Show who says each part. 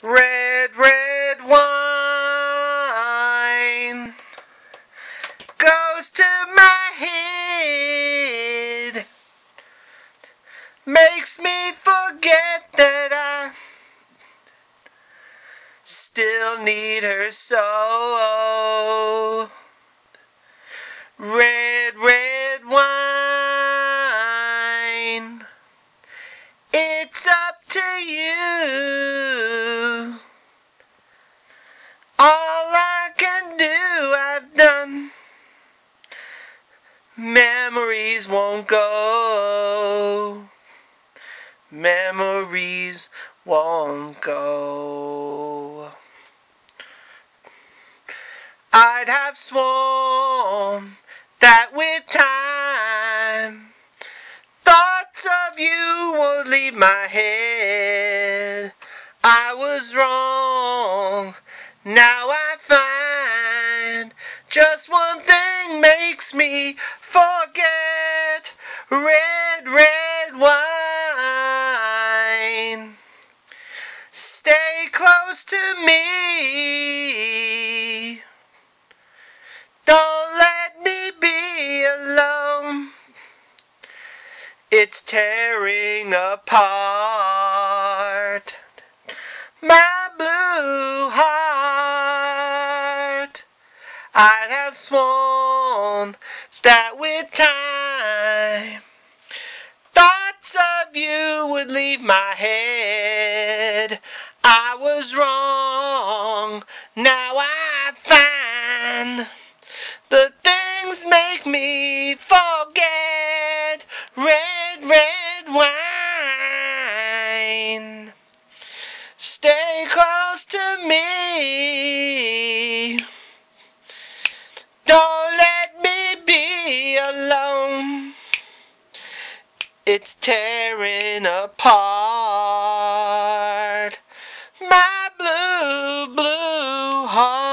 Speaker 1: Red, red wine goes to my head, makes me forget that I still need her so. Red, red wine, it's up to you. Memories won't go. Memories won't go. I'd have sworn that with time thoughts of you would leave my head. I was wrong. Now I find just one thing makes me forget red, red wine. Stay close to me. Don't let me be alone. It's tearing apart my blue heart. I'd have sworn that with time, thoughts of you would leave my head. I was wrong, now I find the things make me forget red, red wine. Stay close to me. It's tearing apart my blue, blue heart.